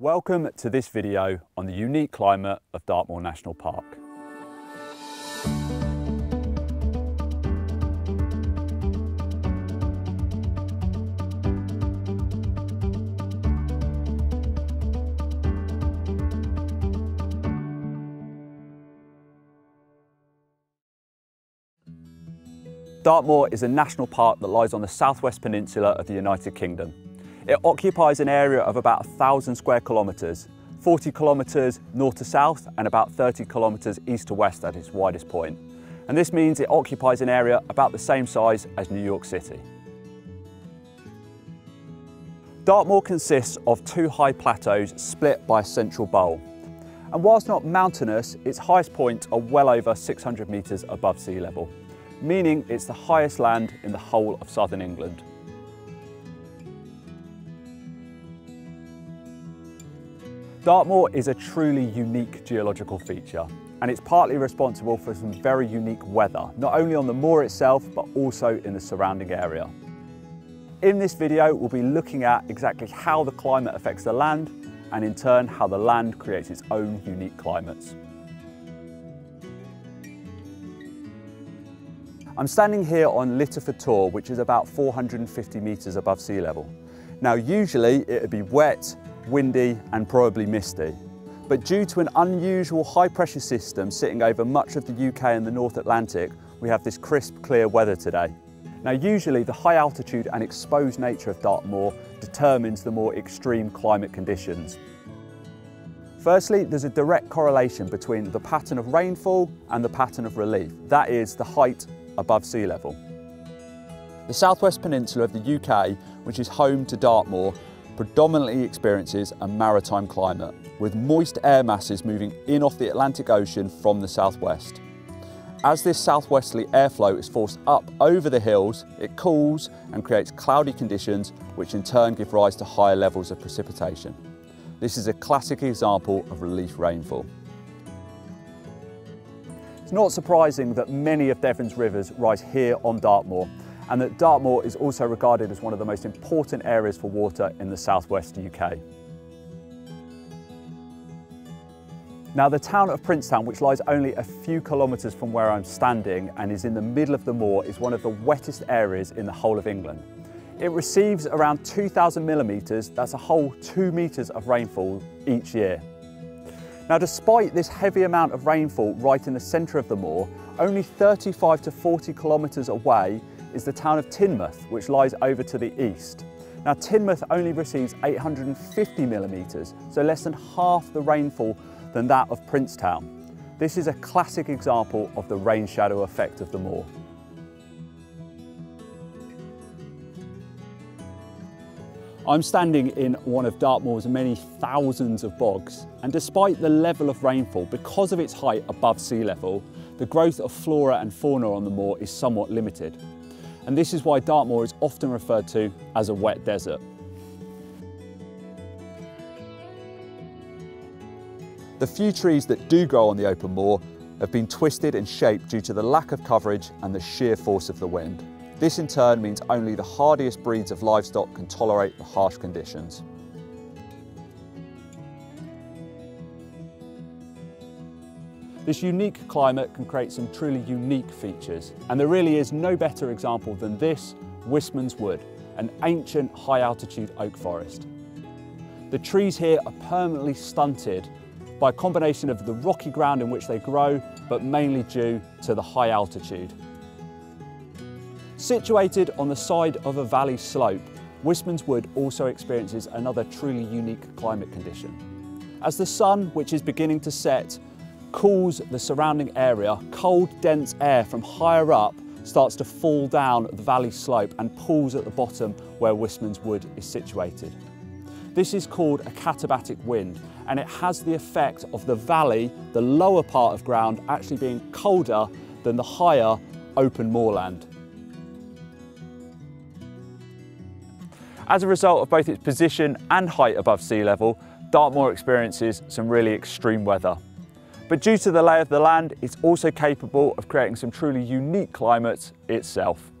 Welcome to this video on the unique climate of Dartmoor National Park. Dartmoor is a national park that lies on the southwest peninsula of the United Kingdom. It occupies an area of about 1,000 square kilometres, 40 kilometres north to south and about 30 kilometres east to west at its widest point. And this means it occupies an area about the same size as New York City. Dartmoor consists of two high plateaus split by a central bowl. And whilst not mountainous, its highest points are well over 600 metres above sea level, meaning it's the highest land in the whole of southern England. Dartmoor is a truly unique geological feature and it's partly responsible for some very unique weather, not only on the moor itself, but also in the surrounding area. In this video, we'll be looking at exactly how the climate affects the land and in turn, how the land creates its own unique climates. I'm standing here on Littaford Tor, which is about 450 metres above sea level. Now, usually it would be wet windy and probably misty. But due to an unusual high pressure system sitting over much of the UK and the North Atlantic, we have this crisp, clear weather today. Now usually the high altitude and exposed nature of Dartmoor determines the more extreme climate conditions. Firstly, there's a direct correlation between the pattern of rainfall and the pattern of relief. That is the height above sea level. The southwest peninsula of the UK, which is home to Dartmoor, predominantly experiences a maritime climate, with moist air masses moving in off the Atlantic Ocean from the southwest. As this southwesterly airflow is forced up over the hills, it cools and creates cloudy conditions, which in turn give rise to higher levels of precipitation. This is a classic example of relief rainfall. It's not surprising that many of Devon's rivers rise here on Dartmoor, and that Dartmoor is also regarded as one of the most important areas for water in the southwest UK. Now the town of Princetown, which lies only a few kilometres from where I'm standing and is in the middle of the moor, is one of the wettest areas in the whole of England. It receives around 2,000 millimetres, that's a whole two metres of rainfall each year. Now despite this heavy amount of rainfall right in the centre of the moor, only 35 to 40 kilometres away is the town of Teignmouth, which lies over to the east. Now Teignmouth only receives 850 millimetres, so less than half the rainfall than that of Princetown. This is a classic example of the rain shadow effect of the moor. I'm standing in one of Dartmoor's many thousands of bogs, and despite the level of rainfall, because of its height above sea level, the growth of flora and fauna on the moor is somewhat limited and this is why Dartmoor is often referred to as a wet desert. The few trees that do grow on the open moor have been twisted and shaped due to the lack of coverage and the sheer force of the wind. This in turn means only the hardiest breeds of livestock can tolerate the harsh conditions. This unique climate can create some truly unique features, and there really is no better example than this Wistman's Wood, an ancient high altitude oak forest. The trees here are permanently stunted by a combination of the rocky ground in which they grow, but mainly due to the high altitude. Situated on the side of a valley slope, Wistman's Wood also experiences another truly unique climate condition. As the sun, which is beginning to set, cools the surrounding area, cold, dense air from higher up starts to fall down the valley slope and pools at the bottom where Wistman's Wood is situated. This is called a katabatic wind and it has the effect of the valley, the lower part of ground, actually being colder than the higher open moorland. As a result of both its position and height above sea level, Dartmoor experiences some really extreme weather. But due to the lay of the land, it's also capable of creating some truly unique climates itself.